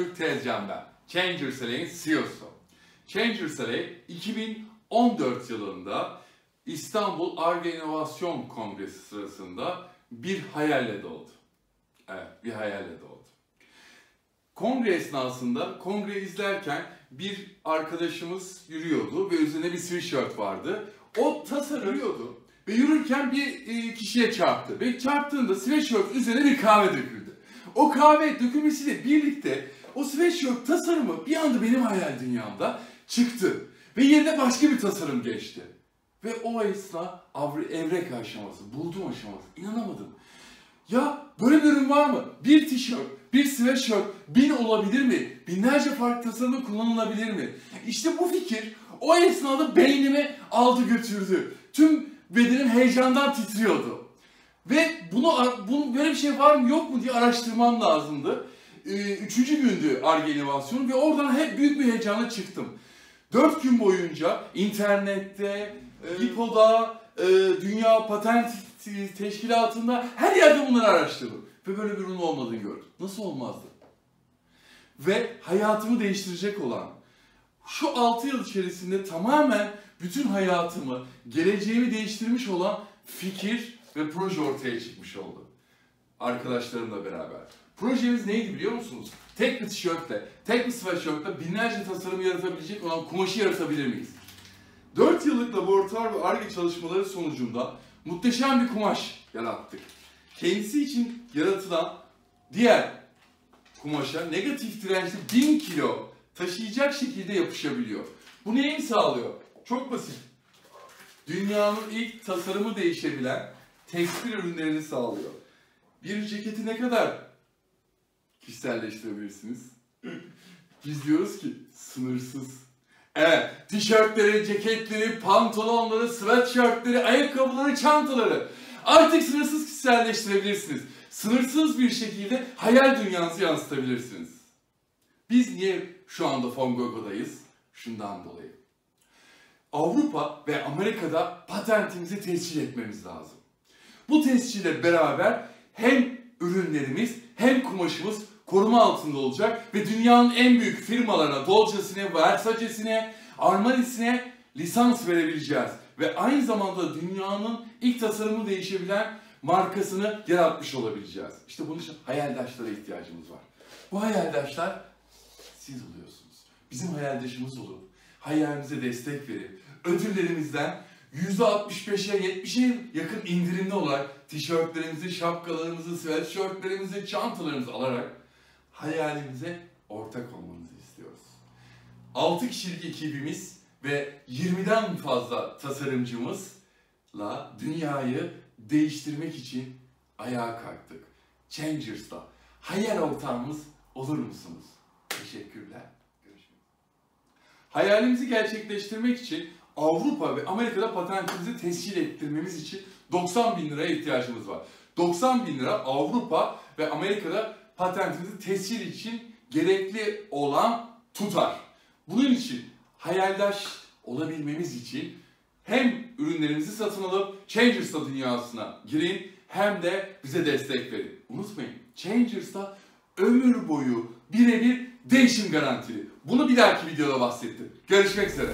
Selçuk Tezcan ben. Changer Seley'in CEO'su. Changer Seley 2014 yılında İstanbul Arge İnovasyon Kongresi sırasında bir hayalle doğdu. Evet, bir hayalle doğdu. Kongre esnasında, kongre izlerken bir arkadaşımız yürüyordu ve üzerine bir sweatshirt vardı. O tasarıyordu ve yürürken bir e, kişiye çarptı. Ve çarptığında sweatshirt üzerine bir kahve döküldü. O kahve dökülmesiyle birlikte o sweatshirt tasarımı bir anda benim hayal dünyamda çıktı. Ve yerine başka bir tasarım geçti. Ve o esna evrek aşaması, buldum aşaması. İnanamadım. Ya böyle bir ürün var mı? Bir tişört, bir sweatshirt bin olabilir mi? Binlerce farklı tasarımda kullanılabilir mi? İşte bu fikir o esnada beynimi aldı götürdü. Tüm bedenim heyecandan titriyordu. Ve bunu, bunu böyle bir şey var mı yok mu diye araştırmam lazımdı. Ee, üçüncü gündü Arge İnovasyon ve oradan hep büyük bir heyecanla çıktım. Dört gün boyunca internette, HIPO'da, e, Dünya Patent Teşkilatı'nda her yerde bunları araştırdım. Ve böyle bir ürün olmadığını gördüm. Nasıl olmazdı? Ve hayatımı değiştirecek olan, şu 6 yıl içerisinde tamamen bütün hayatımı, geleceğimi değiştirmiş olan fikir ve proje ortaya çıkmış oldu. Arkadaşlarımla beraber. Projemiz neydi biliyor musunuz? Tek bir tişörtle, tek bir sweatshirtle binlerce tasarım yaratabilecek olan kumaşı yaratabilir miyiz? 4 yıllık laboratuvar ve ARGE çalışmaları sonucunda muhteşem bir kumaş yarattık. Kendisi için yaratılan diğer kumaşa negatif dirençli 1000 kilo taşıyacak şekilde yapışabiliyor. Bu neyi sağlıyor? Çok basit. Dünyanın ilk tasarımı değişebilen tekstil ürünlerini sağlıyor. Bir ceketi ne kadar kişiselleştirebilirsiniz? Biz diyoruz ki sınırsız. Evet, tişörtleri, ceketleri, pantolonları, sweatshirtleri, ayakkabıları, çantaları artık sınırsız kişiselleştirebilirsiniz. Sınırsız bir şekilde hayal dünyanızı yansıtabilirsiniz. Biz niye şu anda Fongogo'dayız? Şundan dolayı. Avrupa ve Amerika'da patentimizi tescil etmemiz lazım. Bu tescille beraber hem ürünlerimiz hem kumaşımız koruma altında olacak ve dünyanın en büyük firmalarına, Dolce'sine, Versace'sine, Armani'sine lisans verebileceğiz. Ve aynı zamanda dünyanın ilk tasarımı değişebilen markasını yaratmış olabileceğiz. İşte bunun için hayaldaşlara ihtiyacımız var. Bu hayaldaşlar siz oluyorsunuz. Bizim hayaldaşımız olup hayalimize destek verip ödüllerimizden %65'e 70'e yakın indirimli olarak tişörtlerimizi, şapkalarımızı, sweatshirtlerimizi, çantalarımızı alarak hayalimize ortak olmanızı istiyoruz. 6 kişilik ekibimiz ve 20'den fazla tasarımcımızla dünyayı değiştirmek için ayağa kalktık. Changers'ta hayal ortağımız olur musunuz? Teşekkürler. Görüşmek Hayalimizi gerçekleştirmek için Avrupa ve Amerika'da patentimizi tescil ettirmemiz için 90 bin liraya ihtiyacımız var. 90 bin lira Avrupa ve Amerika'da patentimizi tescil için gerekli olan tutar. Bunun için hayaldaş olabilmemiz için hem ürünlerimizi satın alıp Changers'ta dünyasına girin hem de bize destek verin. Unutmayın Changers'ta ömür boyu birebir değişim garantili. Bunu bir dahaki videoda bahsettim. Görüşmek üzere.